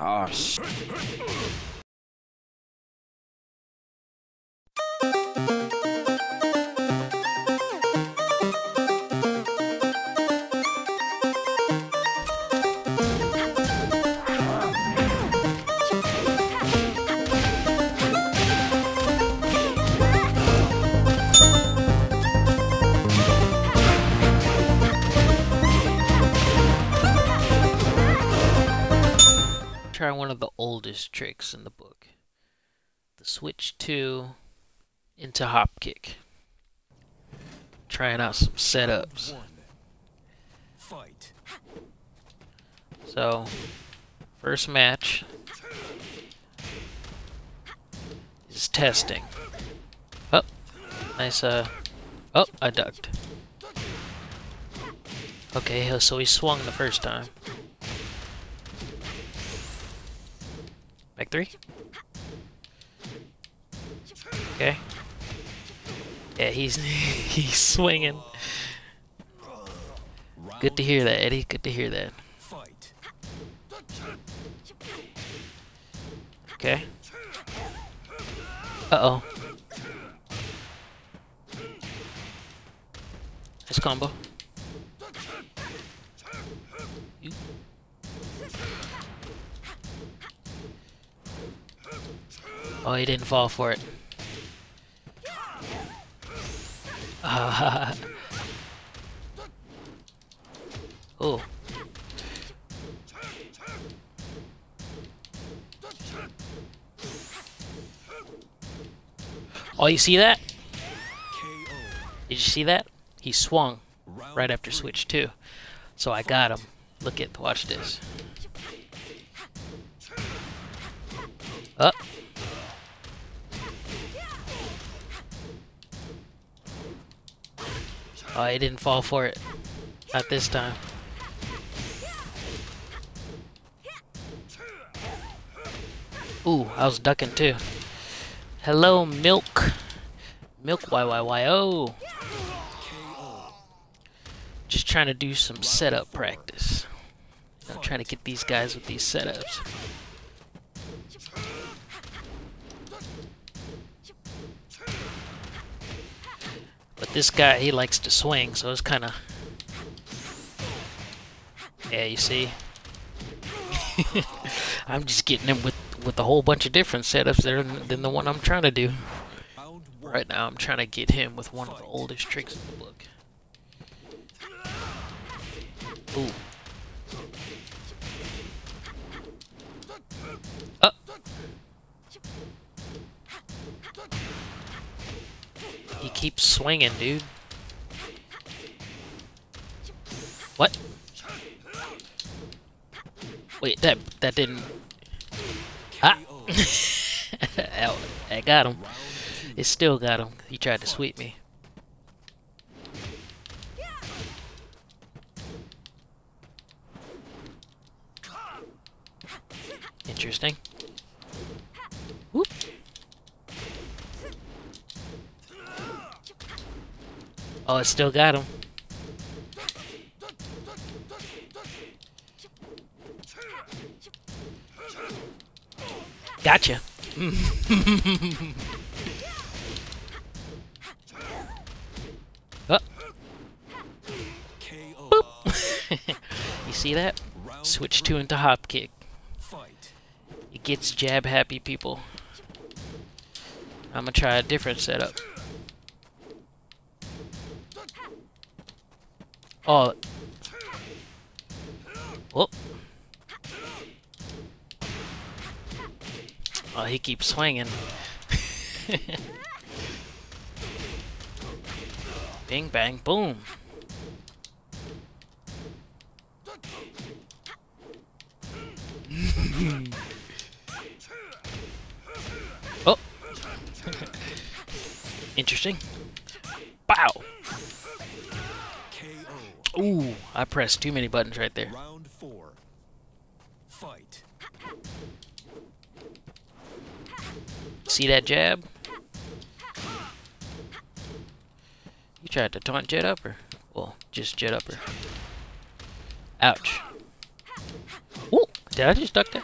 Oh, sh oldest tricks in the book. The switch 2 into hop kick. Trying out some setups. Fight. So, first match is testing. Oh, nice, uh, oh, I ducked. Okay, so he swung the first time. Back three. Okay. Yeah, he's he's swinging. Good to hear that, Eddie. Good to hear that. Okay. Uh oh. Nice combo. Oh, he didn't fall for it. Ah. oh. Oh, you see that? Did you see that? He swung right after switch two. So I got him. Look at, watch this. Oh, he didn't fall for it. Not this time. Ooh, I was ducking too. Hello, Milk. Milk YYYO. Just trying to do some setup practice. I'm trying to get these guys with these setups. This guy, he likes to swing, so it's kind of... Yeah, you see? I'm just getting him with, with a whole bunch of different setups there than, the one I'm trying to do. Right now, I'm trying to get him with one of the oldest tricks in the book. Ooh. Up. He keeps swinging, dude. What? Wait, that that didn't. Ah. Ow, got him. It still got him. He tried to sweep me. Interesting. Whoop. Oh, it still got him. Gotcha. Oh, you see that? Switch two into hop kick. It gets jab happy people. I'm gonna try a different setup. Oh. Whoop. Oh, he keeps swinging. Bing, bang, boom. Oh. Interesting. I pressed too many buttons right there. Round four. Fight. See that jab? You tried to taunt jet upper. Well, just jet upper. Ouch. Ooh, did I just duck that?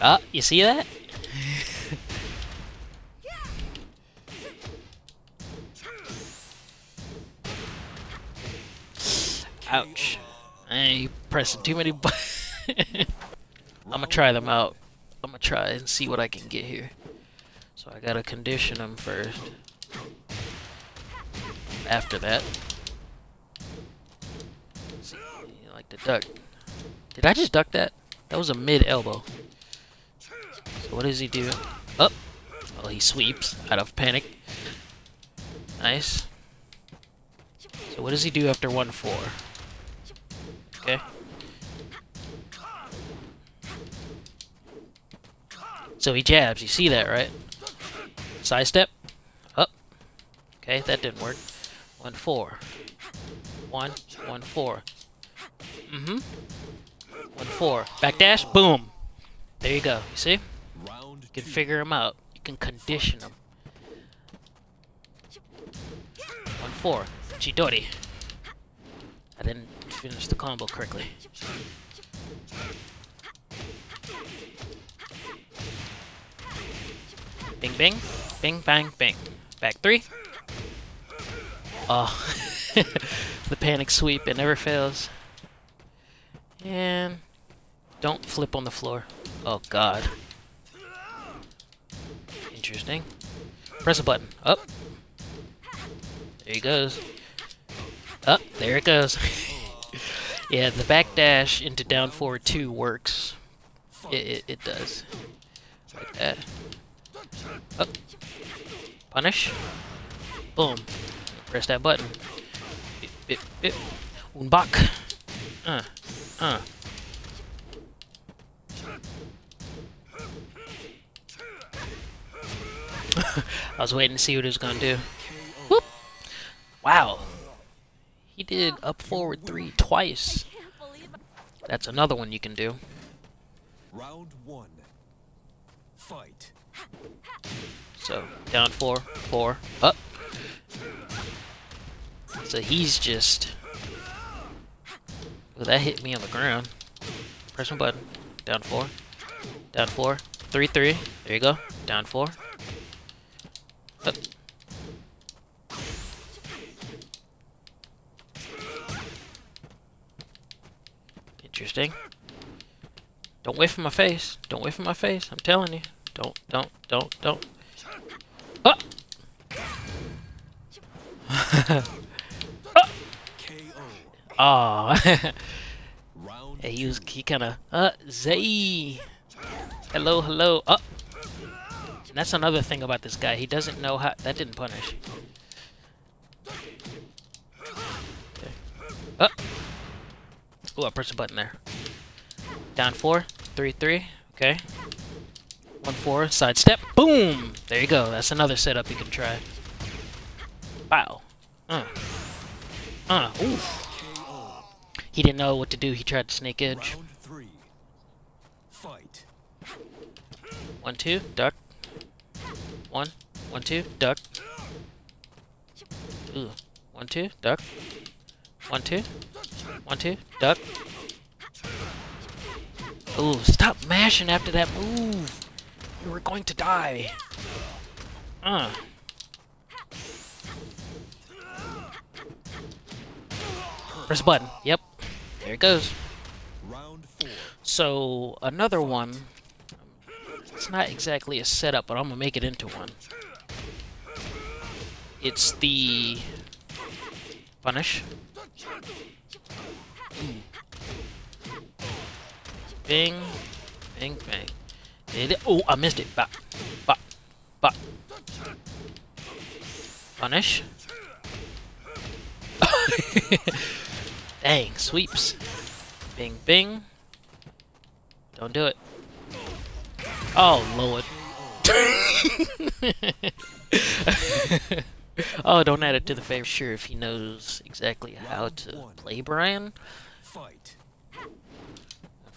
Ah, you see that? Ouch. I pressing too many buttons. I'm gonna try them out. I'm gonna try and see what I can get here. So I gotta condition them first. After that. See, like to duck. Did I just duck that? That was a mid elbow. So what does he do? Up. Oh. Well, he sweeps out of panic. Nice. So what does he do after 1-4? Okay. So he jabs. You see that, right? Side step. Up. Okay, that didn't work. 1-4. 1, 1-4. Mm-hmm. 1-4. Backdash. Boom. There you go. You see? You can figure them out. You can condition them. 1-4. Chidori. I didn't finish the combo correctly. Bing, bing. Bing, bang, bing. Back three. Oh. the panic sweep. It never fails. And don't flip on the floor. Oh, God. Interesting. Press a button. Up. There he goes. Up. There it goes. yeah, the backdash into down forward 2 works. It, it, it does. Like that. Up. Punish. Boom. Press that button. Bip, bip, bip. Unbak. Uh. Uh. I was waiting to see what he was gonna do. Whoop! Wow. He did up forward three twice. That's another one you can do. Round one. Fight. So down four, four, up. So he's just. Well, that hit me on the ground. Press my button. Down four. Down four. Three, three. There you go. Down four. Up. Interesting. Don't whiff in my face. Don't whiff in my face. I'm telling you. Don't, don't, don't, don't. Ah! Oh! Yeah, he was, he kinda, uh, Zay. Hello, hello. Ah! And that's another thing about this guy. He doesn't know how, that didn't punish. Okay. Up. Oh, I pressed a button there. Down four, three, three, okay. One, four, side step, boom! There you go, that's another setup you can try. Wow. Uh. Uh, oof. He didn't know what to do. He tried to snake edge. Three. Fight. One, two, duck. One, one, two, duck. Ooh. One, two, duck. One, two. One, two, duck. Ooh, stop mashing after that move. You were going to die. Uh. Press button. Yep. There it goes. So another one. It's not exactly a setup, but I'm gonna make it into one. It's the punish. Bing, bing, bang. It- oh, I missed it. Bop, bop, bop. Punish. Dang, sweeps. Bing, bing. Don't do it. Oh, Lord. oh, don't add it to the favor. Sure, if he knows exactly how to play Bryan.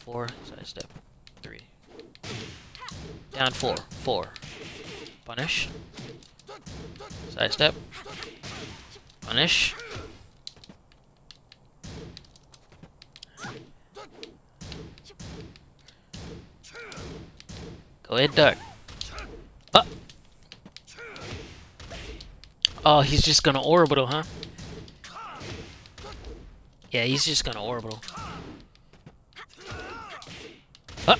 Four, side step. Three. Down four. Four. Punish. Side step. Punish. Go ahead, duck. Up. Oh, he's just gonna orbital, huh? Yeah, he's just gonna orbital. Up.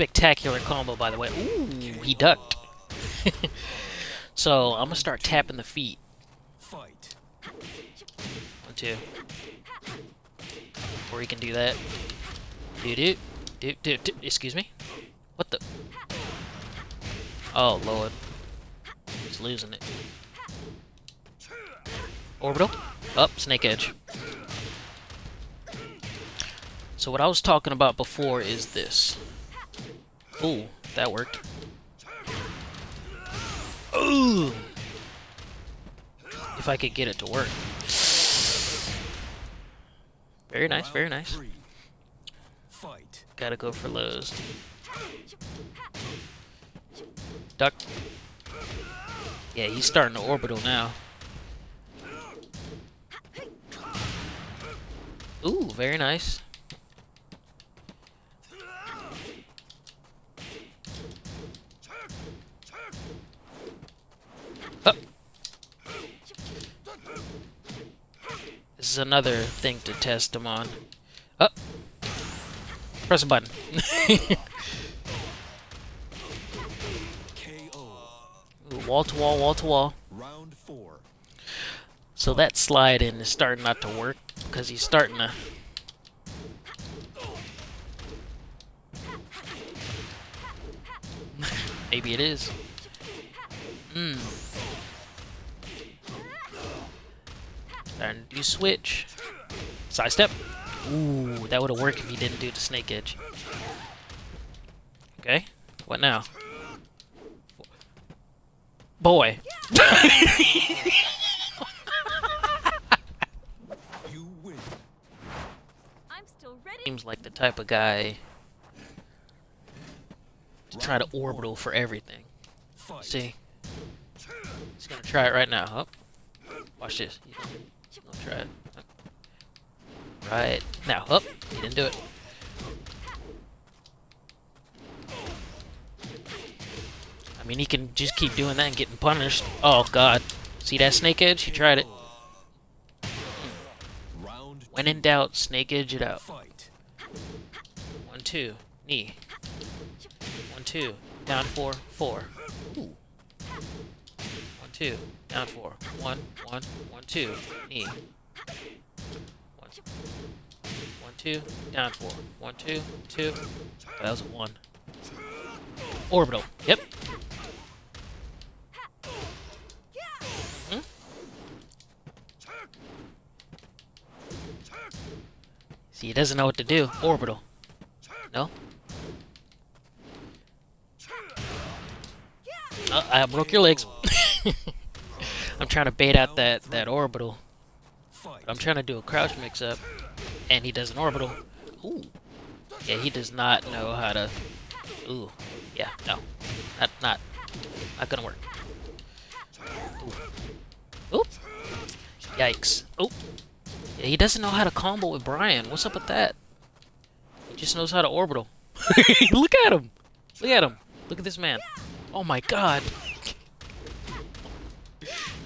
Spectacular combo, by the way. Ooh, he ducked. so, I'm gonna start tapping the feet. Fight. One, two. Before he can do that. Do do do do do. Excuse me. What the? Oh lord. He's losing it. Orbital. Up. Snake edge. So what I was talking about before is this. Ooh, that worked. Ooh. If I could get it to work. Very nice, very nice. Gotta go for lows. Duck. Yeah, he's starting to orbital now. Ooh, very nice. Up. This is another thing to test him on. Up. Press a button. Wall to wall, wall to wall. Round four. So that slide in is starting not to work because he's starting to. Maybe it is. Hmm. Starting to do switch. Side step. Ooh, that would have worked if he didn't do the snake edge. Okay, what now? Boy. You win. I'm still ready. seems like the type of guy to try to orbital for everything. Fight. See? He's gonna try it right now. Huh? Watch this. Try it. Right now. Up. He didn't do it. I mean, he can just keep doing that and getting punished. Oh, God. See that snake edge? He tried it. When in doubt, snake edge it out. One, two, knee. One, two, down four, four. Two, down four. One, one, one, two, knee. One, one, two, down four. One, two, two. That was a one. Orbital. Yep. Hmm? See, he doesn't know what to do. Orbital. No? Uh, I broke your legs. I'm trying to bait out that, that orbital. I'm trying to do a crouch mix up, and he does an orbital. Ooh. Yeah, he does not know how to. Ooh. Yeah, no. Not, not, not gonna work. Ooh. Oop. Yikes. Oop. Yeah, he doesn't know how to combo with Bryan. What's up with that? He just knows how to orbital. Look at him. Look at him. Look at this man. Oh my god.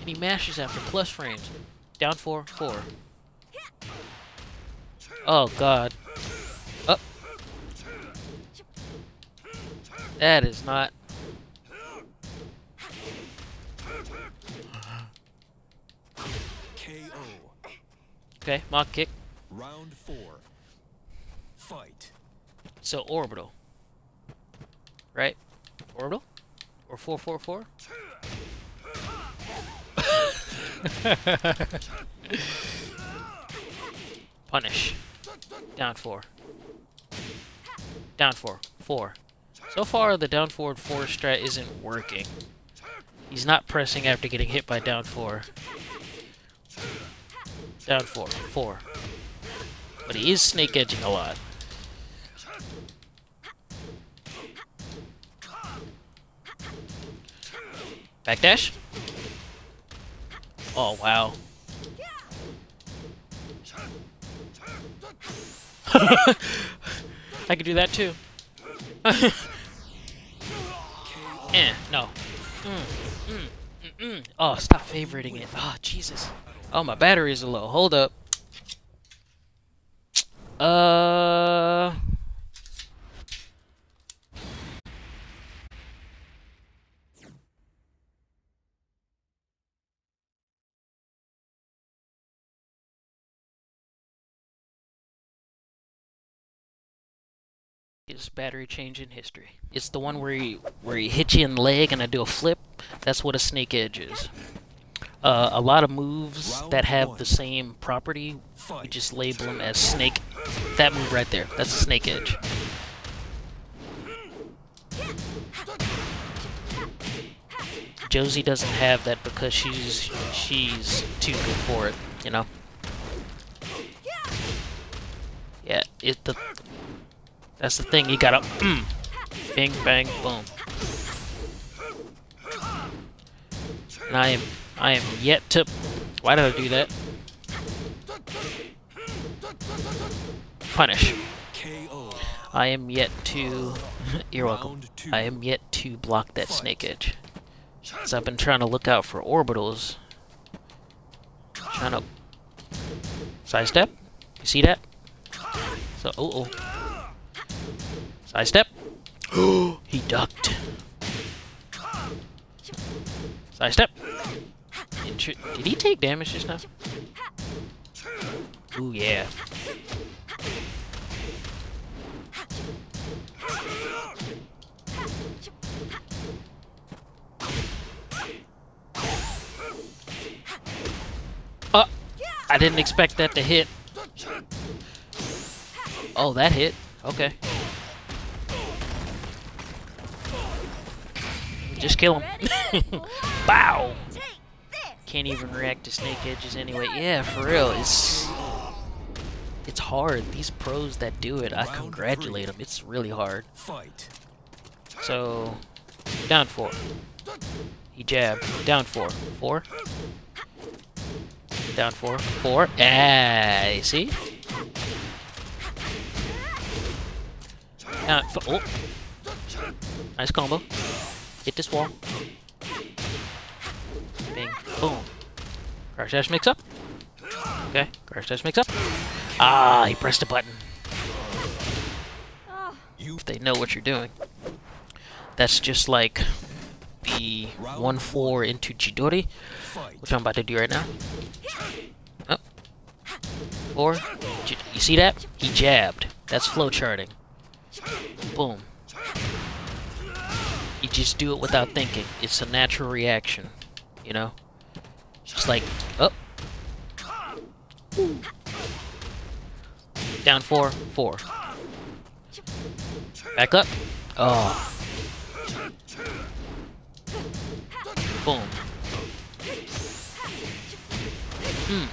And he mashes after plus frames. Down four, four. Oh god. Up. That is not. KO. Okay, mock kick. Round four. Fight. So orbital. Right? Orbital? Or 444? Punish. Down four. Down four. Four. So far, the down forward four strat isn't working. He's not pressing after getting hit by down four. Down four. Four. But he is snake edging a lot. Backdash? Oh, wow. I could do that too. eh, no. Mm, mm, mm, mm. Oh, stop favoriting it. Oh, Jesus. Oh, my batteries are low. Hold up. Uh. Battery change in history. It's the one where he where he hits you in the leg and I do a flip. That's what a snake edge is. Uh, a lot of moves that have the same property, we just label them as snake. That move right there, that's a snake edge. Josie doesn't have that because she's she's too good for it, you know. Yeah, it the that's the thing. You gotta mm, bing bang boom. And I am I am yet to. Why did I do that? Punish. I am yet to. You're welcome. I am yet to block that snake edge. So I've been trying to look out for orbitals. Trying to sidestep. You see that? So oh oh. Sidestep. he ducked. Sidestep. Intr Did he take damage just now? Ooh yeah. Uh, I didn't expect that to hit. Oh, that hit. Okay. Just kill him. Bow! Can't even react to snake edges anyway. Yeah, for real. It's it's hard. These pros that do it, I congratulate them. It's really hard. Fight. So, down four. He jabbed. Down four. Four. Down four. Four. Ah, you see? Down fo- oh. Nice combo. Hit this wall. Bing. Boom. Crash dash mix up. Okay. Crash dash mix up. Ah, he pressed a button. Oh, You If they know what you're doing. That's just like the 1-4 into Chidori, which I'm about to do right now. Four. J- You see that? He jabbed. That's flow charting. Boom. Just do it without thinking. It's a natural reaction. You know? Just like, up. Down four, four. Back up. Oh. Boom. Hmm.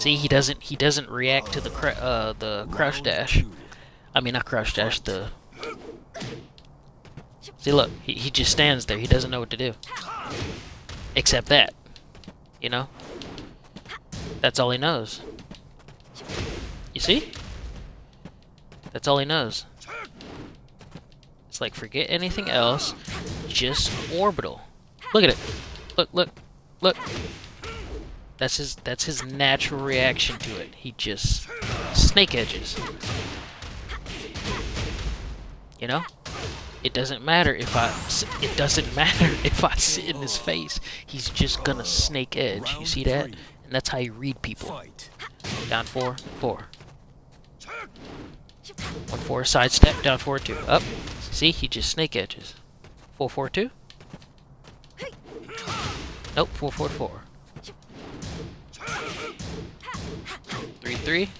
See, he doesn't he doesn't react to the uh the crouch dash. I mean, not crouch dash. The see, look, he he just stands there. He doesn't know what to do, except that. You know, that's all he knows. You see? That's all he knows. It's like forget anything else, just orbital. Look at it. Look, look, look. That's his that's his natural reaction to it. He just snake edges. You know? It doesn't matter if I it doesn't matter if I sit in his face. He's just gonna snake edge. You see that? And that's how you read people. Down four, four. One four, side step, down four two. Up. See, he just snake edges. Four four two. Nope, four four four. Three three.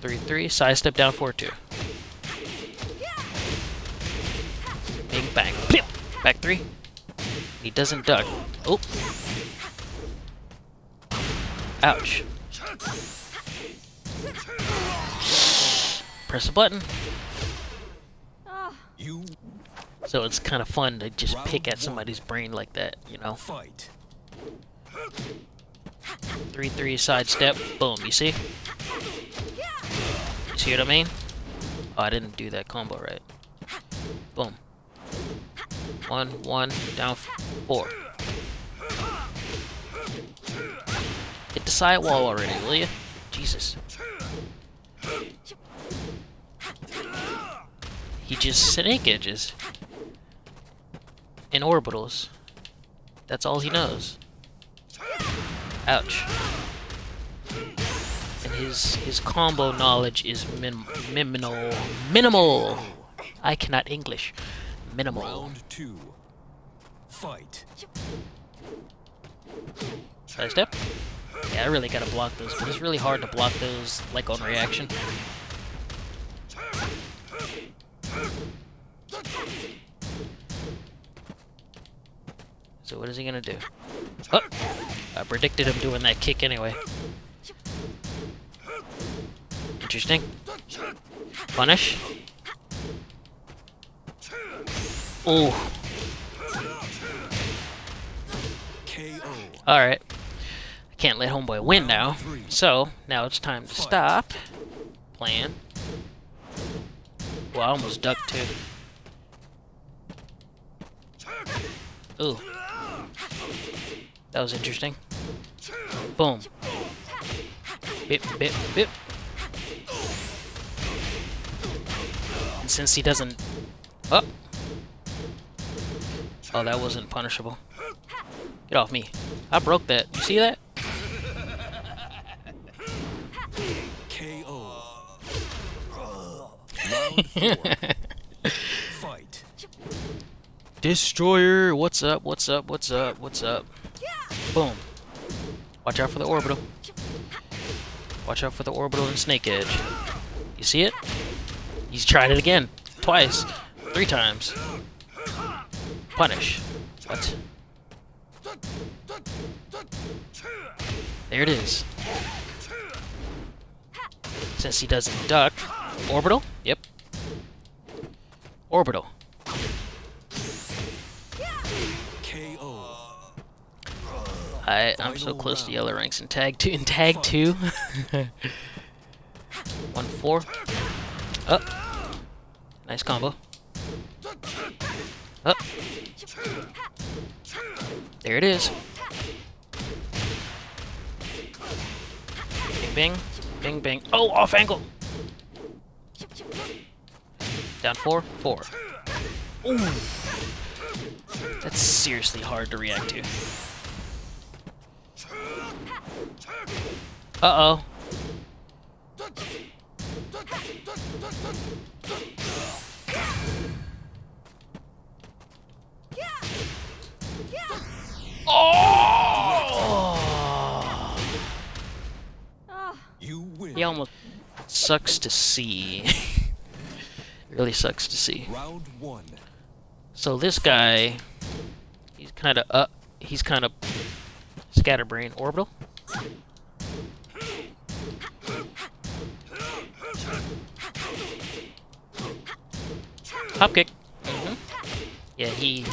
Three three, side step down four two. Bing bang. Back three. He doesn't duck. Oh. Ouch. Press a button. You So it's kind of fun to just pick at somebody's brain like that, you know? fight. 3-3 side step, boom, you see? You see what I mean? Oh, I didn't do that combo right. Boom. One, one, down four. Hit the side wall already, will you? Jesus. He just snake edges. In orbitals. That's all he knows. Ouch. And his his combo knowledge is min minimal. Minimal. I cannot English. Minimal. Round two. Fight. Side step. Yeah, I really gotta block those, but it's really hard to block those like on reaction. So what is he gonna do? Oh! I predicted him doing that kick anyway. Interesting. Punish. KO. Alright. I can't let homeboy win now. So, now it's time to stop. Plan. Well, I almost ducked too. Ooh. That was interesting. Boom. Bip, bip, bip. And since he doesn't... Oh! Oh, that wasn't punishable. Get off me. I broke that. You see that? KO. Fight. Destroyer, what's up, what's up, what's up, what's up? Boom. Watch out for the orbital. Watch out for the orbital and snake edge. You see it? He's tried it again. Twice. Three times. Punish. What? There it is. Since he doesn't duck. Orbital? Yep. Orbital. I I'm so close to yellow ranks in tag two in tag two. One four. Up. Nice combo. Up. There it is. Bing bing. Bing bing. Oh, off angle. Down four. Four. Ooh. That's seriously hard to react to. Uh-oh. Sucks to see. really sucks to see. Round one. So this guy, he's kind of up. He's kind of scatterbrain orbital. Hop kick. Mhm. Yeah, he.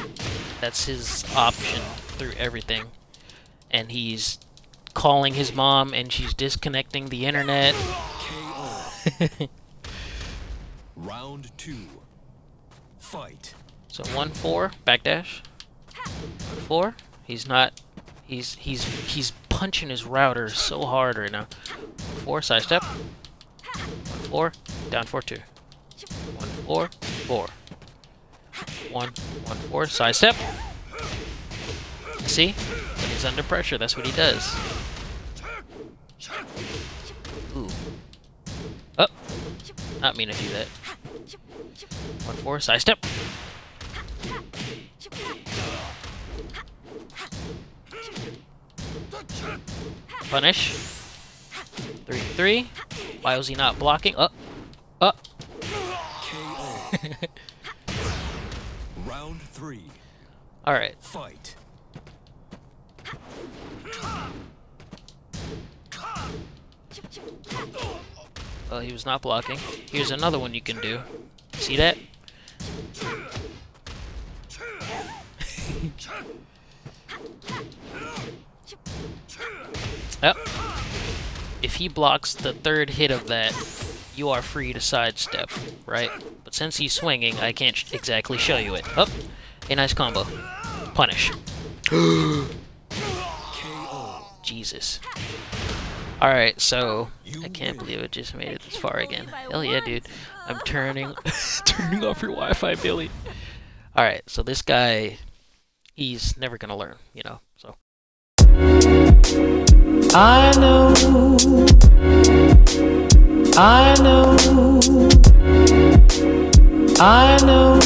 That's his option through everything, and he's calling his mom, and she's disconnecting the internet. Round two. Fight. So one four backdash. Four. He's not. He's he's he's punching his router so hard right now. Four side step. Four down four two. One four four. One one four side step. See? When he's under pressure, that's what he does. Ooh. Oh. Not mean to do that. One four side step. Punish. Three, three. Why was he not blocking? Up. Up. KO. Round three. Alright. Fight. Well, he was not blocking. Here's another one you can do. See that? Yep. If he blocks the third hit of that, you are free to sidestep, right? But since he's swinging, I can't sh- exactly show you it. Up, a nice combo. Punish. Jesus. Alright, so I can't believe I just made it this far again. Hell yeah, dude. I'm turning turning off your Wi-Fi, Billy. Alright, so this guy he's never gonna learn, you know, so I know, I know, I know.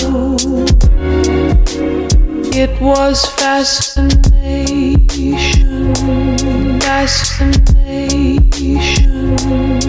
It was fascination, Destination.